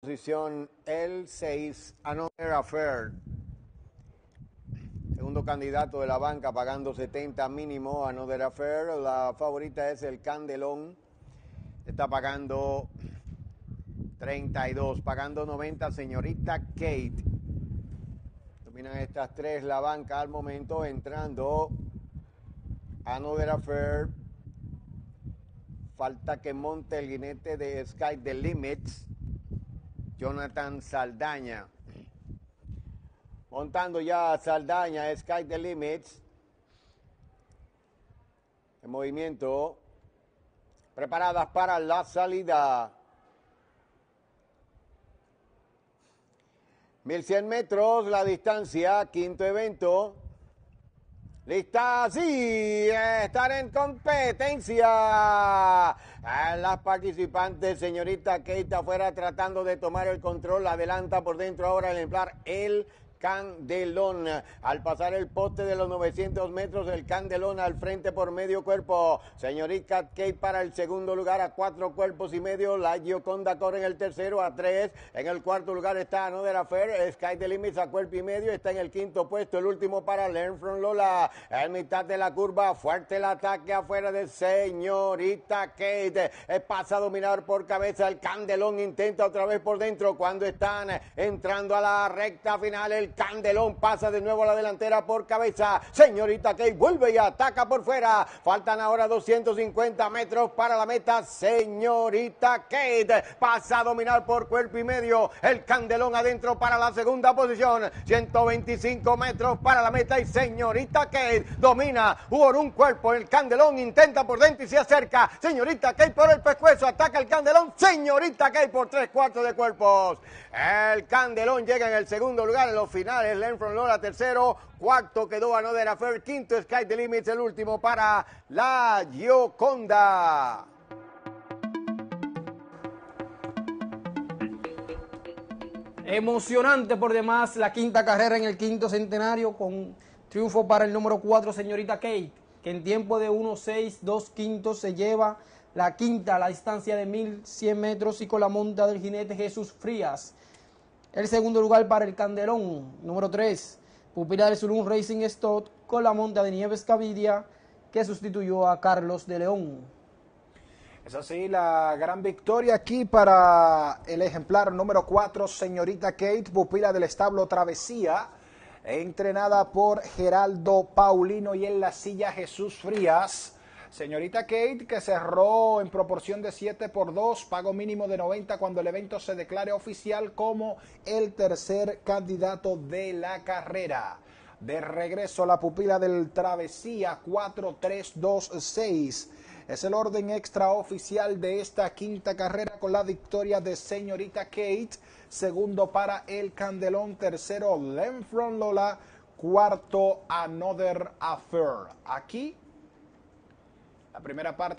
Posición el 6, Another Affair. Segundo candidato de la banca pagando 70 mínimo, Another Affair. La favorita es el Candelón. Está pagando 32, pagando 90, señorita Kate. Dominan estas tres la banca al momento, entrando Another Affair. Falta que monte el guinete de Sky The Limits. Jonathan Saldaña. Montando ya Saldaña, Sky the Limits. En movimiento. Preparadas para la salida. 1100 metros la distancia, quinto evento. Lista, sí, estar en competencia. Las participantes, señorita Kate afuera tratando de tomar el control, adelanta por dentro ahora el ejemplar, el Candelón. Al pasar el poste de los 900 metros, el Candelón al frente por medio cuerpo. Señorita Kate para el segundo lugar a cuatro cuerpos y medio. La Gioconda corre en el tercero a tres. En el cuarto lugar está Another Affair. Sky the Limits a cuerpo y medio. Está en el quinto puesto. El último para Learn from Lola. En mitad de la curva, fuerte el ataque afuera de señorita Kate. Pasa a dominar por cabeza el Candelón. Intenta otra vez por dentro cuando están entrando a la recta final. El Candelón pasa de nuevo a la delantera por cabeza. Señorita Kate vuelve y ataca por fuera. Faltan ahora 250 metros para la meta. Señorita Kate pasa a dominar por cuerpo y medio. El Candelón adentro para la segunda posición. 125 metros para la meta y señorita Kate domina por un cuerpo. El Candelón intenta por dentro y se acerca. Señorita Kate por el pescuezo ataca el Candelón. Señorita Kate por tres cuartos de cuerpos. El Candelón llega en el segundo lugar en los finales. Len from Lola tercero. Cuarto quedó Another Affair. Quinto Sky the Limits. El último para la Gioconda. Emocionante por demás la quinta carrera en el quinto centenario con triunfo para el número 4, señorita Kate, que en tiempo de 1.6, 2 quintos se lleva la quinta a la distancia de 1100 metros y con la monta del jinete Jesús Frías. El segundo lugar para el Candelón, número 3, pupila del Zulun Racing Stott con la monta de Nieves Cavidia que sustituyó a Carlos de León. Es así, la gran victoria aquí para el ejemplar número 4, señorita Kate, pupila del establo Travesía, entrenada por Geraldo Paulino y en la silla Jesús Frías. Señorita Kate, que cerró en proporción de 7 por 2, pago mínimo de 90 cuando el evento se declare oficial como el tercer candidato de la carrera. De regreso a la pupila del Travesía 4-3-2-6. Es el orden extraoficial de esta quinta carrera con la victoria de señorita Kate. Segundo para el Candelón. Tercero, Lenfron Lola. Cuarto, Another Affair. Aquí, la primera parte.